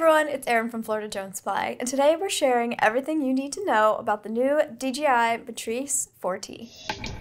everyone, it's Erin from Florida Drone Supply, and today we're sharing everything you need to know about the new DJI Matrice 4T.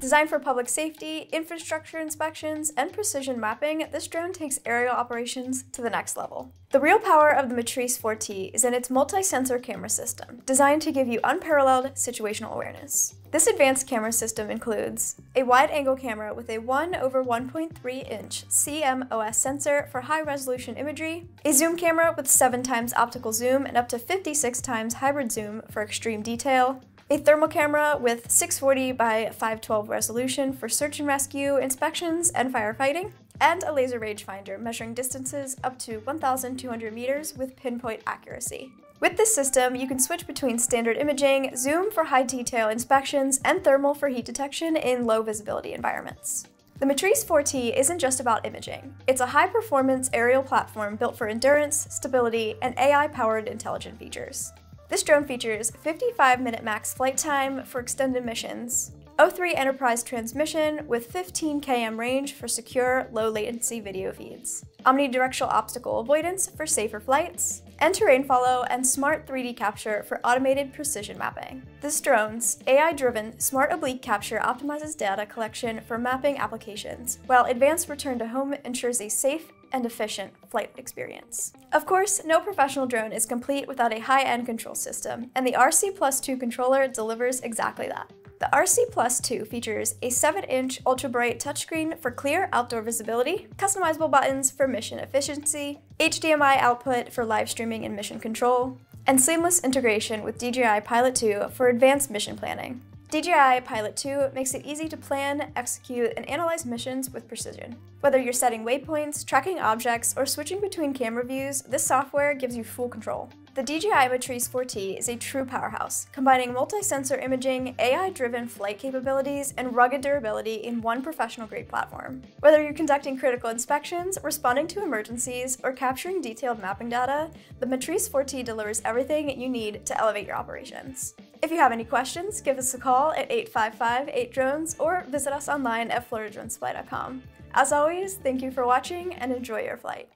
Designed for public safety, infrastructure inspections, and precision mapping, this drone takes aerial operations to the next level. The real power of the Matrice 4T is in its multi-sensor camera system, designed to give you unparalleled situational awareness. This advanced camera system includes a wide-angle camera with a 1 over 1.3 inch CMOS sensor for high-resolution imagery, a zoom camera with 7 times optical zoom and up to 56 times hybrid zoom for extreme detail, a thermal camera with 640 by 512 resolution for search and rescue, inspections, and firefighting, and a laser rangefinder measuring distances up to 1,200 meters with pinpoint accuracy. With this system, you can switch between standard imaging, zoom for high detail inspections, and thermal for heat detection in low visibility environments. The Matrice 4T isn't just about imaging. It's a high-performance aerial platform built for endurance, stability, and AI-powered intelligent features. This drone features 55 minute max flight time for extended missions, O3 Enterprise transmission with 15 km range for secure, low latency video feeds, omnidirectional obstacle avoidance for safer flights, and terrain follow and smart 3D capture for automated precision mapping. This drone's AI-driven smart oblique capture optimizes data collection for mapping applications, while advanced return to home ensures a safe and efficient flight experience. Of course, no professional drone is complete without a high-end control system, and the RC Plus 2 controller delivers exactly that. The RC Plus 2 features a 7-inch ultra-bright touchscreen for clear outdoor visibility, customizable buttons for mission efficiency, HDMI output for live streaming and mission control, and seamless integration with DJI Pilot 2 for advanced mission planning. DJI Pilot 2 makes it easy to plan, execute, and analyze missions with precision. Whether you're setting waypoints, tracking objects, or switching between camera views, this software gives you full control. The DJI Matrice 4T is a true powerhouse, combining multi-sensor imaging, AI-driven flight capabilities, and rugged durability in one professional-grade platform. Whether you're conducting critical inspections, responding to emergencies, or capturing detailed mapping data, the Matrice 4T delivers everything you need to elevate your operations. If you have any questions, give us a call at 855-8-DRONES or visit us online at floridadronesupply.com. As always, thank you for watching and enjoy your flight.